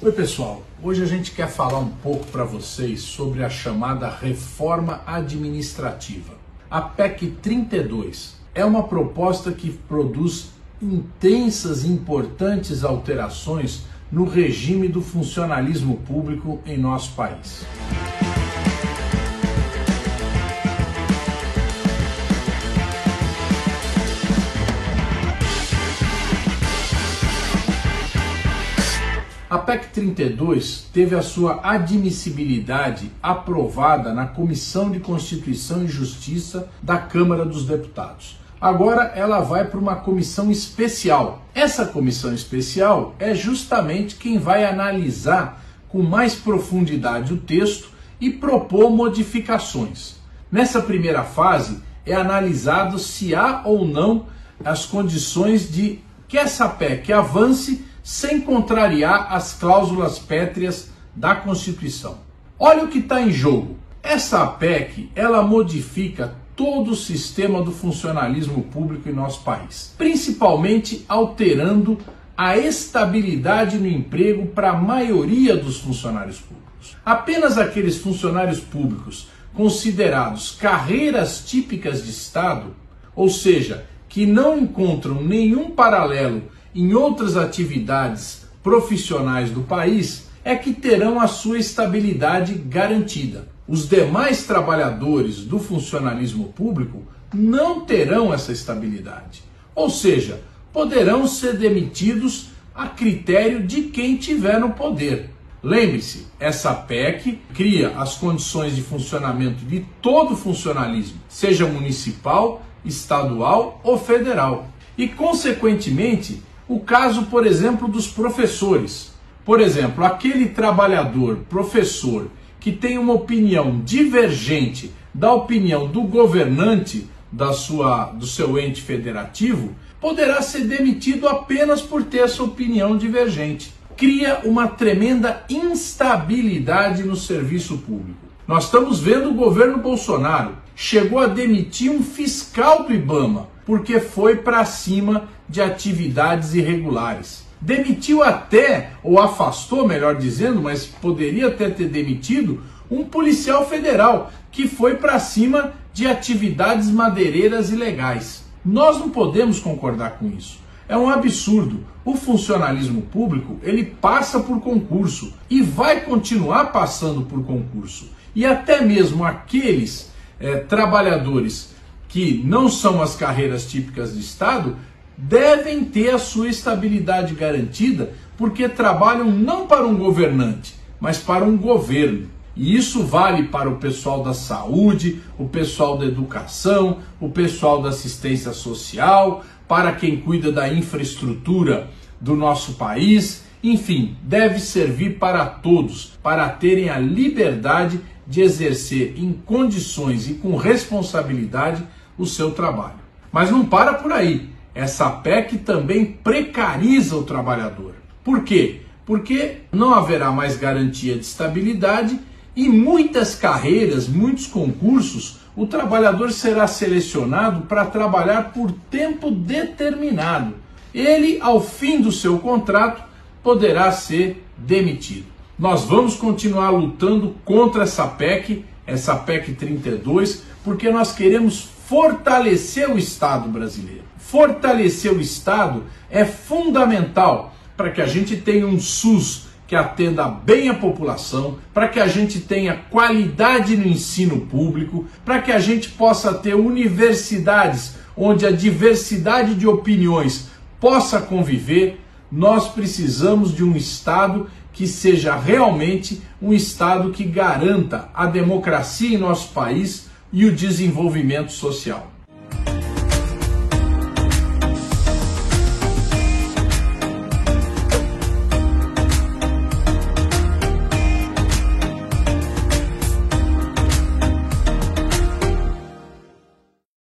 Oi, pessoal. Hoje a gente quer falar um pouco para vocês sobre a chamada reforma administrativa. A PEC 32 é uma proposta que produz intensas e importantes alterações no regime do funcionalismo público em nosso país. A PEC 32 teve a sua admissibilidade aprovada na Comissão de Constituição e Justiça da Câmara dos Deputados. Agora ela vai para uma comissão especial. Essa comissão especial é justamente quem vai analisar com mais profundidade o texto e propor modificações. Nessa primeira fase é analisado se há ou não as condições de que essa PEC avance sem contrariar as cláusulas pétreas da Constituição. Olha o que está em jogo. Essa PEC ela modifica todo o sistema do funcionalismo público em nosso país, principalmente alterando a estabilidade no emprego para a maioria dos funcionários públicos. Apenas aqueles funcionários públicos considerados carreiras típicas de Estado, ou seja, que não encontram nenhum paralelo em outras atividades profissionais do país é que terão a sua estabilidade garantida. Os demais trabalhadores do funcionalismo público não terão essa estabilidade. Ou seja, poderão ser demitidos a critério de quem tiver no poder. Lembre-se, essa PEC cria as condições de funcionamento de todo funcionalismo, seja municipal, estadual ou federal. E, consequentemente, o caso, por exemplo, dos professores. Por exemplo, aquele trabalhador, professor, que tem uma opinião divergente da opinião do governante da sua, do seu ente federativo, poderá ser demitido apenas por ter essa opinião divergente. Cria uma tremenda instabilidade no serviço público. Nós estamos vendo o governo Bolsonaro chegou a demitir um fiscal do Ibama porque foi para cima de atividades irregulares. Demitiu até, ou afastou, melhor dizendo, mas poderia até ter demitido, um policial federal que foi para cima de atividades madeireiras ilegais. Nós não podemos concordar com isso. É um absurdo. O funcionalismo público, ele passa por concurso e vai continuar passando por concurso. E até mesmo aqueles é, trabalhadores que não são as carreiras típicas de Estado, devem ter a sua estabilidade garantida, porque trabalham não para um governante, mas para um governo. E isso vale para o pessoal da saúde, o pessoal da educação, o pessoal da assistência social, para quem cuida da infraestrutura do nosso país. Enfim, deve servir para todos, para terem a liberdade de exercer em condições e com responsabilidade o seu trabalho. Mas não para por aí. Essa PEC também precariza o trabalhador. Por quê? Porque não haverá mais garantia de estabilidade e muitas carreiras, muitos concursos, o trabalhador será selecionado para trabalhar por tempo determinado. Ele, ao fim do seu contrato, poderá ser demitido. Nós vamos continuar lutando contra essa PEC, essa PEC 32, porque nós queremos fortalecer o Estado brasileiro. Fortalecer o Estado é fundamental para que a gente tenha um SUS que atenda bem a população, para que a gente tenha qualidade no ensino público, para que a gente possa ter universidades onde a diversidade de opiniões possa conviver, nós precisamos de um Estado que seja realmente um Estado que garanta a democracia em nosso país e o desenvolvimento social.